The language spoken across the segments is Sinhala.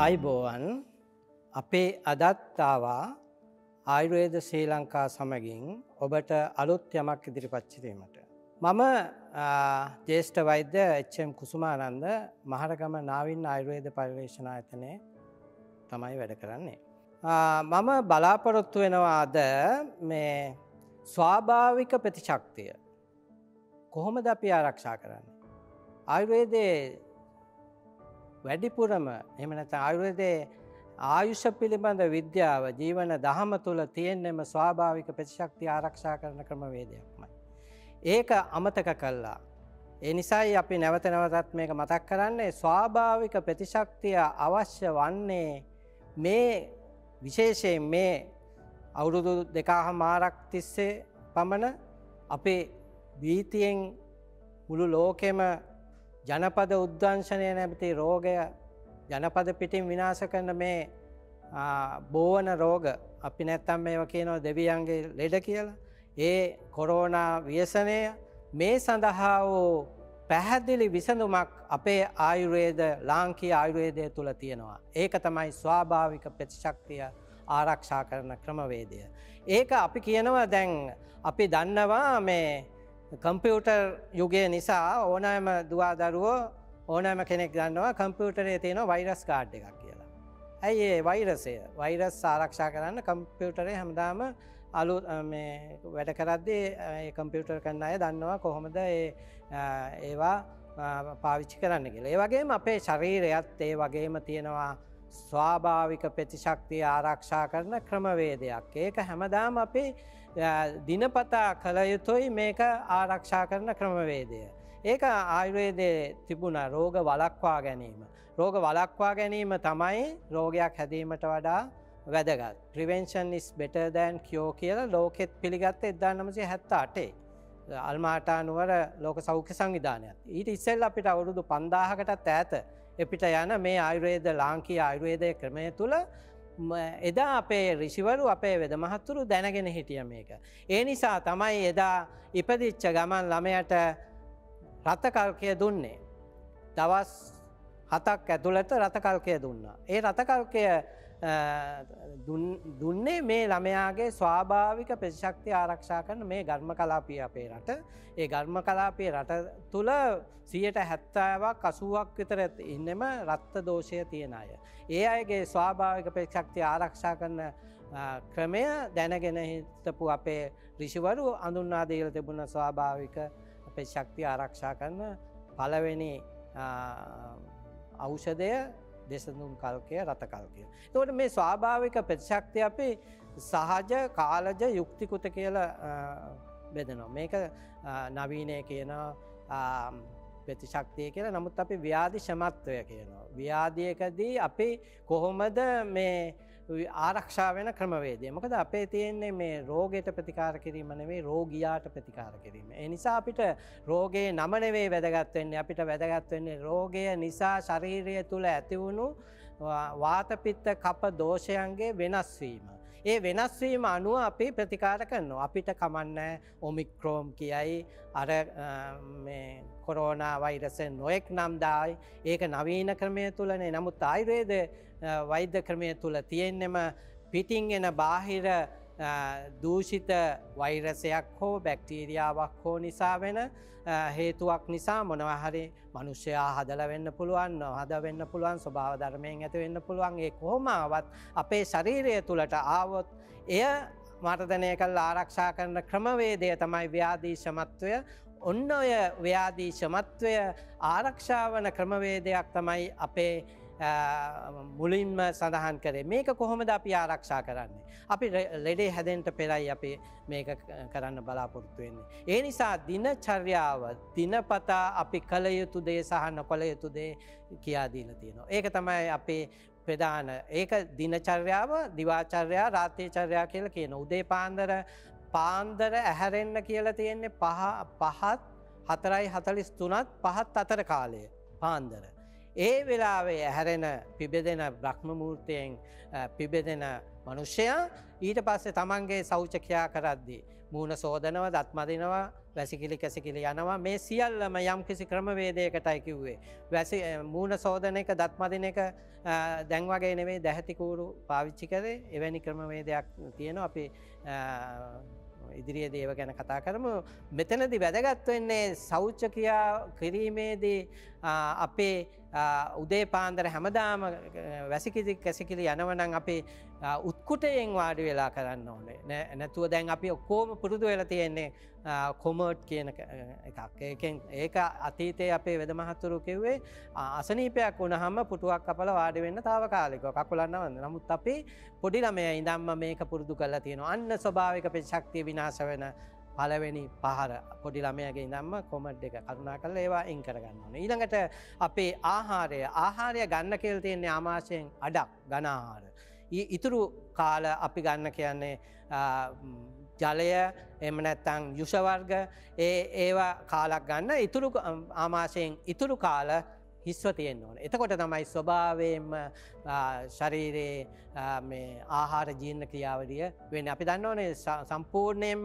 ආයිබෝවන් අපේ අදත්තාවා ආයුර්වේද ශ්‍රී ලංකා සමගින් ඔබට අලුත් යමක් ඉදිරිපච්චිරීමට. මම ජේෂ්ඨ වෛද්‍ය එච්චම් කුසුමානන්ද මහරගම නාවින් ආයුර්වේද පරිවේශනා ඇතනය තමයි වැඩ කරන්නේ. මම බලාපොරොත්තු වෙනවා අද මේ ස්වාභාවික ප්‍රතිශක්තිය කොහොමද අපි ආරක්ෂා කරන්නේ. ආයුර්වේදයේ වැඩිපුරම එමනත ආයුර්වදයේ ආයුෂ පිළිබඳ විද්‍යාව ජීවන දහම තුළ තියෙන්නෙම ස්වාභාවික ප්‍රතිශක්ති ආරක්ෂා කරන ක්‍රමවේදයක්මයි. ඒක අමතක කල්ලා. ඒ නිසයි අපි නැවත නැවතත් මේක මතක් කරන්නේ ස්වාභාවික ප්‍රතිශක්තිය අවශ්‍ය වන්නේ මේ විශේෂයෙන් මේ අවුරුදු දෙකාහ මාරක් තිස්සේ පමණ අපේ බීතියෙන් මුළු ලෝකෙම ජනපද උද්වංශනය නැමති රෝගය ජනපද පිටින් විනාශ කරන මේ බෝවන රෝග අපි නැත්තම් මේව කියනව දෙවියන්ගේ ලෙඩ කියලා. ඒ කොරෝනා ව්‍යසනය මේ සඳහා වූ පැහැදිලි විසඳුමක් අපේ ආයුරේද ලාංකී ආයුරේදය තුළ තියෙනවා. ඒක තමයි ස්වාභාවික ප්‍රතිශක්තිය ආරක්ෂා කරන ක්‍රමවේදය. ඒක අපි කියනවා දැන් අපි දන්නවා මේ කම්පියුටර් යුගය නිසා ඕනෑම දවාදරුවෝ ඕනෑම කෙනෙක් ගන්නවා කම්පියුටරේ තියෙන වෛරස් කාඩ් එකක් කියලා. ඇයි ඒ වෛරසය වෛරස් ආරක්ෂා කරන්න කම්පියුටරේ හැමදාම අලු වැඩ කරද්දේ කම්පියුටර් කරන්න අය දන්නවා කොහොමද ඒවා පාවිච්චි කරන්න කියලා. ඒ වගේම අපේ ශරීරයත් ඒ වගේම තියෙනවා ස්වාභාවික ප්‍රතිශක්තිය ආරක්ෂා කරන ක්‍රමවේදයක්. ඒක හැමදාම අපි දිනපතා කළ යුතුයි මේක ආරක්ෂා කරන ක්‍රමවේදය. ඒක ආයුර්වේදය තිබුණ රෝග වලක්වා ගැනීම. රෝග වලක්වා ගැනීම තමයි රෝගයක් හැදීමට වඩා වැදගත්. ප්‍රවෙන්ෂන් ඉස් බෙට දැන් කියෝ කියල ලෝකෙත් පිළිගත්ත එදදා නමසේ හැත්ත අටේ. අල්මාටානුවර ලෝක සෞඛ්‍ය සංවිධානයක්. ඊට ඉස්සෙල් අපිට අවුරුදු පන්දාහකටත් ඇත එපිට යන මේ ආයුර්වේද ලාංකී ආයුර්වේදය ක්‍රමය තුළ එදා අපේ රිසිවරු අපේ වෙද මහත්තුරු දැනගෙන හිටිය මේක. ඒ නිසා තමයි එදා ඉපදිච්ච ගමන් ළමයට රථකල්කය දුන්නේ. දවස් හතක් ඇතුළට රථකල්කය දුන්නා. ඒ රථකල්කය දුන්නේ මේ ළමයාගේ ස්වාභාවික ප්‍රතිශක්ති ආරක්ෂා කරන මේ ගර්ම කලාපිය අපේ රට ඒ ගර්ම කලාපේ රට තුළ සියට හැත්තාවක් අසුවක් විතර ඉන්නම රත්ත දෝෂය තියෙන අය. ඒ අයගේ ස්වාභාවික ප්‍රතිශක්ති ආරක්ෂා කරන ක්‍රමය දැනගෙන හිතපු අපේ රිෂිවරු අඳුන්නාදීල තිබුණ ස්වාභාවික අපේ ශක්ති ආරක්ෂා කරන පලවෙනි අවෂදය දෙසඳුම් කල්කය රථකල්කය. තවට මේ ස්වාභාවික ප්‍රතිශක්ති අපි සහජ කාලජ යුක්තිකුත කියල බෙදනවා. මේක නවීනය කියන ප්‍රතිශක්තිය කියලා නමුත් අපි ව්‍යාධි ශමත්වය කියනවා. ව්‍යාධියකදී අපි කොහොමද මේ ආරක්ෂා වෙන ක්‍රමවේදය මොකද අපේ තියෙන්නේ මේ රෝගයට ප්‍රතිකාර කිරීම නෙවේ රෝගයාට ප්‍රතිකාර කිරීම. එනිසා අපිට රෝගේ නමනවේ වැදගත්වෙන්නේ අපිට වැදගත්වෙන්නේ රෝගය නිසා ශරීරය තුළ ඇතිවුණු වාතපිත්ත කප දෝෂයන්ගේ වෙනස්වීම. ඒ වෙනස්වීම අනුව අපි ප්‍රතිකාර කරනවා. අපිට කමන්න ඔමික්‍රෝම් කියයි. අර කොරෝනා වෛරසෙන් නොෙක් නම්දායි ඒක නවීන ක්‍රමය තුළනේ. නමුත් ආයුරේද වෛද්‍ය ක්‍රමය තුළ තියෙන්නෙම පිටිං එන බාහිර දූෂිත වෛරසයක් හෝ බැක්ටීරියාවක් හෝ නිසා වෙන හේතුවක් නිසා මොනවහරි මනුෂ්‍යයා හදල වෙන්න පුළුවන් හද වෙන්න පුළුවන් ස්වභාව ධර්මයෙන් ඇති වෙන්න පුළුවන් ඒ කොහොමාවත් අපේ ශරීරය තුළට ආවොත් එය මර්ධනය කල් ආරක්ෂා කරන ක්‍රමවේදය තමයි ව්‍යාදීශමත්වය ඔන්න ඔය ව්‍යාදීශමත්වය ආරක්ෂාවන ක්‍රමවේදයක් තමයි අපේ මුලින්ම සඳහන් කරේ මේක කොහොමද අපි ආරක්ෂා කරන්නේ. අපි ලෙඩේ හැදෙන්ට පෙරයි අපි මේක කරන්න බලාපොරොත්තු වෙන්නේ. ඒ නිසා දිනචර්යාව දිනපතා අපි කළ යුතු දේ සහ නොකොළ යුතු දේ කියාදීල තියෙනවා. ඒක තමයි අපේ ප්‍රධාන ඒක දිනචර්යාව දිවාචර්යා රාත්‍යචර්යා කියල කියන උදේ පාන්දර පාන්දර ඇහැරෙන්න්න කියලා තියෙන්නේ පහත් හතරයි හතලිස් තුනත් පහත් අතර කාලය පාන්දර. ඒ වෙලාවේ ඇහැරෙන පිබෙදෙන බ්‍රහ්මමූර්තයෙන් පිබෙදෙන මනුෂ්‍යයා ඊට පස්සේ තමන්ගේ සෞචකයා කරද්දී. මූුණ සෝදනව දත්මදිනවා වැසිකිලි කැසිකිලි යනවා මේ සියල්ලම යම් කිසි ක්‍රමවේදයකටයි කිව්වේ. වැසි මූුණ සෝදන එක දත්මදින එක දැන්වගේ නෙවේ දැහැතිකූරු පාවිච්චි කරේ එවැනි ක්‍රමවේදයක් තියෙන අපි ඉදිරිය දේව ගැන කතා කරමු මෙතනදි වැදගත් වෙන්නේ සෞච්චකයා කිරීමේදී අපේ උදේ පාන්දර හැමදාම වැසිකිසි කැසිකිලි යනවනං අපේ උත්කුටයෙන් වාඩි වෙලා කරන්න ඕනේ. නැතුව දැන් අපි ඔක්කෝම පුරුදු වෙලා තියෙන්නේ කොමර්ට් කියන එකක්. ඒකෙන් ඒක අතීතය අපේ වෙද මහත්තුරු කිව්වේ අසනීපයක් වුණහම පුටුවක් අපල වාඩි වෙන්න තාව කාලෙක කකුලන්නවන්න නමුත් අපි පොඩි ළමය ඉදම්ම මේක පුරුදු කරලා තියෙනවා. අන්න ස්වභාවික පෙ ශක්තිය විනාශ වෙන පලවෙනි පහර පොඩි ළමයගේ නම්ම කොමඩ් එක කරුණා කල ඒවා ඉං කරගන්න ඕන. ඊළඟට අපේ ආහාරය ආහාරය ගන්න කෙල් තියෙන්නේ ආමාශයෙන් අඩක් ගනාහාර. ඉතුරු කාල අපි ගන්න කියන්නේ ජලය එම නැත්තං යුෂවර්ග ඒ ඒවා කාලක් ගන්න ඉතුරු ආමාශයෙන් ඉතුරු කාල හිස්ව තියෙන්න්න ඕන. එතකොට තමයි ස්වභාවයෙන්ම ශරීරයේ ආහාර ජීර්ණ ක්‍රියාවලිය වෙන අපි දන්න ඕනේ සම්පූර්ණයෙන්ම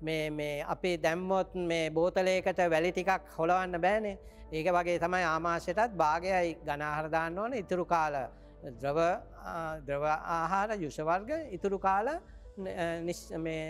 මේ අපේ දැම්මොත් මේ බෝතලයකට වැලි ටිකක් හොළවන්න බෑනේ. ඒක වගේ තමයි ආමාශයටත් භාගයයි ගනාහරදාන්න ඕන. ඉතුරු කාල ද්‍රව ද්‍රව ආහාර යුෂවර්ග ඉතුරු කාල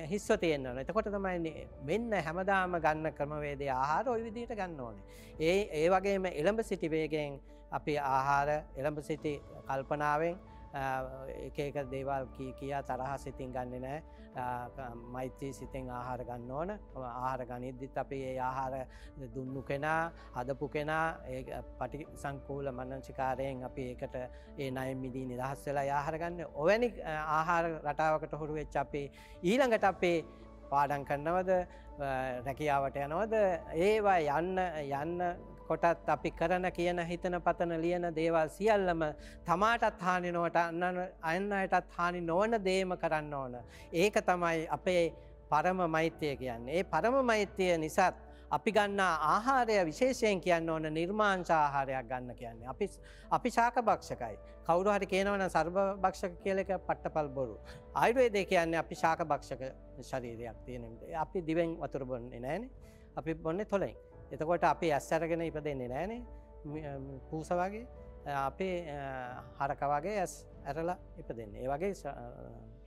හිස්ව තියෙන්න්නවන එතකොට තමයි මෙන්න හැමදාම ගන්න ක්‍රමවේදේ ආහාර ඔය විදිට ගන්න ඕනේ. ඒ ඒ වගේම එළඹ සිටිවේගෙන් අපි ආහාර එළඹ සිටි කල්පනාවෙන් එකක දේවල් කී කියා තරහ සිතින් ගන්න නෑ මෛත්‍රී සිතෙන් ආහාර ගන්න ඕන. ආහාර ගනිද්දිත් අපි ඒ ආහාර දුන්නු කෙනා හදපු කෙනා ඒ පටි සංකූල මන්නංචිකාරයෙන් අපි ඒකට ඒ නය මිදී නිදහස් වෙලා ආහාරගන්න ඔවැනි ආහාර රටාවකට හොරු වෙච් අපේ ඊළඟට අපේ පාඩන් කරනවද? රැකියාවට යනවද? ඒවා යන්න යන්න කොටත් අපි කරන කියන හිතන පතන ලියන දේවල් සියල්ලම තමාටත් හානි නොවට අන්න අන්න අයටත් හානි නොවන දේම කරන්න ඕන. ඒක තමයි අපේ පරම මෛත්‍යය කියන්නේ. ඒ පරම මෛත්‍යය නිසාත් අපි ගන්න ආහාරය විශේෂයෙන් කියන්න ඕන නිර්මාංශ ආහාරයක් ගන්න කියන්නේ. අපි අපි ශාක භක්ෂකයි. කවුරු හරි කියනවන සර්භ භක්ෂක කියලක පට්ටපල් බොරු. අයිඩුවේදේ කියන්නේ අපි ශාක භක්ෂක ශරීරයක් තියෙනෙද. අපි දිවෙන් වතුර බොන්නේ නෑන අපි බොන්නේ තොලෙන්. එතකොට අපි ඇස් අරගෙන ඉප දෙන්නේ නෑනේ පූස වගේ අපේ හරකවගේ ඇස් ඇරලා ඉප දෙන්න. ඒ වගේ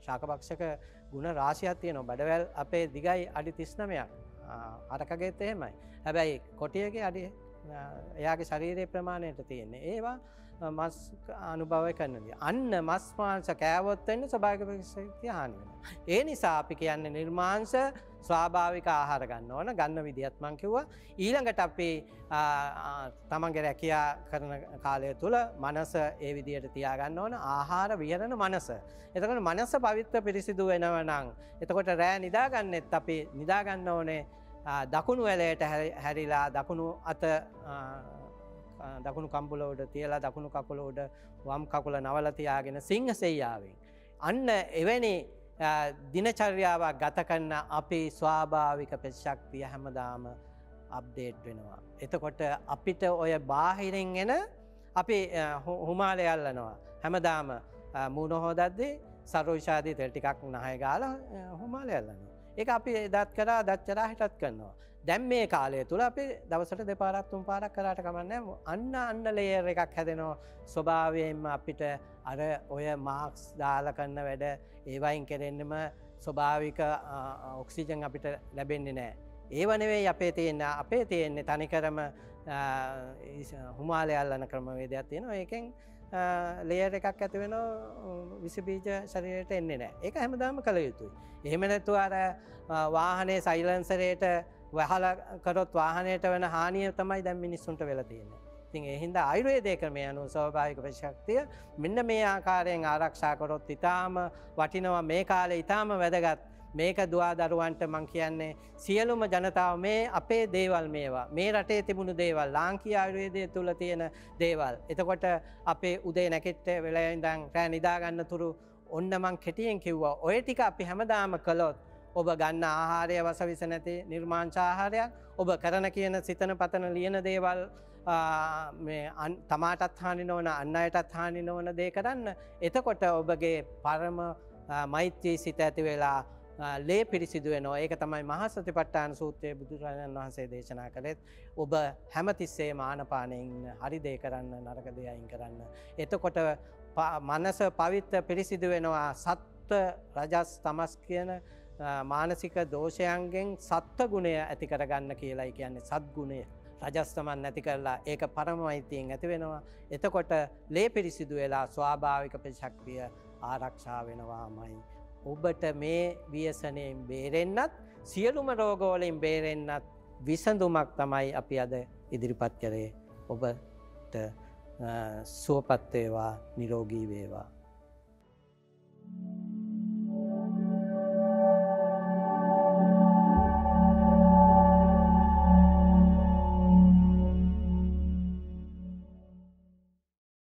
ශාකපක්ෂක ගුණ රාශියත් තියනවා බඩවැල් අපේ දිගයි අඩි තිස්නමයක් අරකගෙත් එහෙමයි. හැබැයි කොටියගේ අඩි එයාගේ ශරීරය ප්‍රමාණයට තියෙන්නේ. ඒවා මස් අනුභවය කරනද. අන්න මස් මාංස කෑවොත්වෙන්න ස්භාගපක්ෂති හානිවෙන. ඒ නිසා අපි කියන්න නිර්මාංශ ස්වාභාවික ආහාර ගන්න ඕන ගන්න විදිහත්මං කිව්වා ඊළඟට අපේ තමන්ගේ රැකයා කරන කාලය තුළ මනස ඒ විදියට තියාගන්න ඕන ආහාර විහරණ මනස. එතකට මනස පවිත්ත පිරිසිදු වෙනව නං. එතකොට රෑ නිදාගන්නෙත් අපි නිදාගන්න ඕනේ දකුණු ඇලයට හැරිලා දකුණු අත දකුණු කම්බුලෝඩ තියලා දකුණු කකුලෝඩ වම් කකුල නවලතියාගෙන සිංහ සෙයාවෙන්. අන්න එවැනි දිනචර්යාවක් ගත කන්න අපේ ස්වාභාවික පෙශක්තිය හැමදාම අප්දේට් වෙනවා. එතකොට අපිට ඔය බාහිරෙන් එන අපි හුමාලයල්ලනවා. හැමදාම මූුණහෝදද්දේ සරෝෂාදී තෙල් ටිකක් නහය ගාල හුමාලයල්ලනවා. ඒ අපි දත් කරා දච්චරා හිටත් කරනවා. දැම් මේ කාලය තුළ අපි දවසට දෙපාරත්තුම් පාරක් කරට කමන්න අන්න අන්න ලේර එකක් හැදෙනවා ස්වභාවයෙන්ම අපිට අර ඔය මාක්ස් දාල කන්න වැඩ ඒවයින් කෙරෙන්න්නම ස්වභාවික ඔක්සිජන් අපිට ලැබෙන්නේ නෑ. ඒවනවේ අපේ තියෙන්න අපේ තියෙන්නේ තනිකරම හුමාලයල්ලන ක්‍රමවේදයක් තියෙනවා ඒකෙන් ලේර එකක් ඇති වෙන විසිබීජ ශරීරයට එන්නේ නෑ ඒක හැමදාම කළ යුතුයි. එහෙමනැත්තු අර වාහනේ සයිලන්සරයට වහල කරොත් වාහනයට වන හානිය තමයි දැම් මිනිස්සුන්ට වෙලා තියෙන්නේ. තින් එහින්ද අයිුවේදය ක්‍රමය අනු සෝභායක ප්‍රශක්තිය මෙන්න මේ ආකාරයෙන් ආරක්ෂාකොරොත් ඉතාම වටිනවා මේ කාලේ ඉතාම වැදගත් මේක දවා දරුවන්ට මං කියන්නේ සියලුම ජනතාව මේ අපේ දේවල් මේවා මේ රටේ තිබුණු දේවල් ලාංකී ආයුවේදය තුළ තියෙන දේවල්. එතකොට අපේ උදේ නැකෙට්ට වෙලයින්දං රෑ නිදාගන්න තුරු ඔන්න මං කෙටියෙන් කිව්වා ඔය ටික අපි හැමදාම කළොත් ඔබ ගන්න ආහාරය වසවිස නැති නිර්මාංචාහාරයක් ඔබ කරන කියන සිතන පතන ලියන දේවල් තමාටත් හානි නොවන අන්න අයටත් හානි නොවන දේ කරන්න. එතකොට ඔබගේ පරම මෛත්‍රී සිත ඇති වෙලා ලේ පිරිසිදුව නෝ ඒක තමයි මහසති පට්ටාන සූත්‍රය බුදුරජාණන් වහන්සේ දේශනා කළෙත් ඔබ හැමතිස්සේ මානපානයෙන් හරි දේ කරන්න නරක දෙයයින් කරන්න. එතකොට මනස පවිත්ත පිරිසිදු වෙනවා. සත්ව රජස් තමස් කියන මානසික දෝෂයන්ගෙන් සත්ව ගුණය ඇති කරගන්න කියලායි කියන්නේ සත්ගුණය. රජස්තමන් නැති කරලා ඒක පරමයිතියෙන් ඇති වෙනවා. එතකොට ලේ පිරිසිදු වෙලා ස්වාභාවික ප්‍රශක්තිය ආරක්ෂා වෙනවාමයි. ඔබට මේ ව්‍යසනයෙන් බේරෙන්න්නත් සියලුම රෝගෝලින් බේරෙන්න්නත් විසඳුමක් තමයි අපි අද ඉදිරිපත් කරේ ඔබට සුවපත්වේවා නිරෝගී වේවා.